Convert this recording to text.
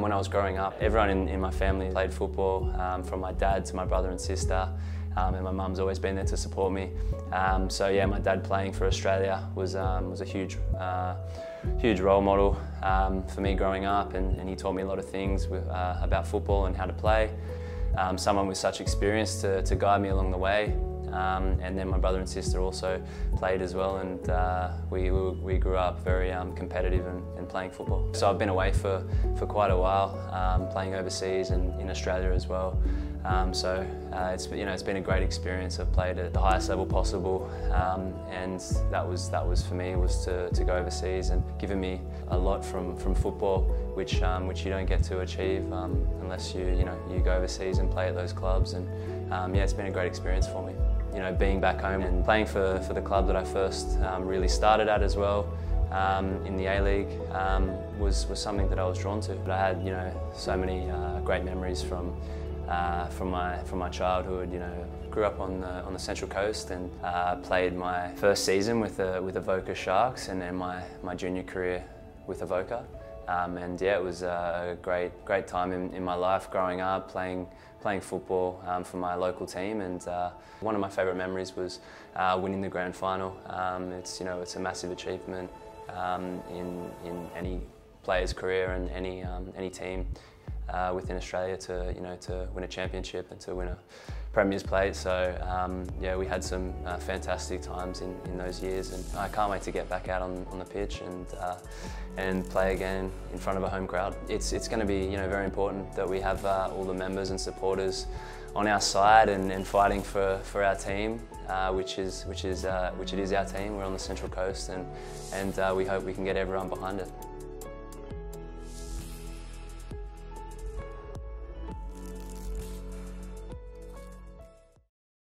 When I was growing up, everyone in, in my family played football, um, from my dad to my brother and sister, um, and my mum's always been there to support me. Um, so yeah, my dad playing for Australia was, um, was a huge, uh, huge role model um, for me growing up, and, and, he taught me a lot of things with, uh, about football and how to play. Um, someone with such experience to, to guide me along the way. Um, and then my brother and sister also played as well and uh, we, we grew up very um, competitive and, and, playing football. So I've been away for, for quite a while, um, playing overseas and in Australia as well. Um, so uh, it's, you know, it's been a great experience. I've played at the highest level possible um, and that was, that was for me was to, to go overseas and given me a lot from, from football which, um, which you don't get to achieve unless you, you, know, you go overseas and play at those clubs and yeah, it's been a great experience for me you know, being back home and playing for, for the club that I first um, really started at as well um, in the A-League um, was, was something that I was drawn to. But I had, you know, so many uh, great memories from, uh, from, my, from my childhood, you know, grew up on the, on the Central Coast and uh, played my first season with the, with the Avoca Sharks and then my, my junior career with Avoca. Um, and yeah, it was a great, great time in, in my life growing up, playing, playing football um, for my local team. And uh, one of my favourite memories was uh, winning the grand final. Um, it's, you know, it's a massive achievement um, in, in any player's career and any, um, any team uh, within Australia to, you know, to win a championship and to win a Premier's plate. So um, yeah, we had some uh, fantastic times in, in those years, and I can't wait to get back out on, on the pitch and uh, and play again in front of a home crowd. It's it's going to be you know very important that we have uh, all the members and supporters on our side and, and fighting for, for our team, uh, which is which is uh, which it is our team. We're on the Central Coast, and and we hope we can get everyone behind it.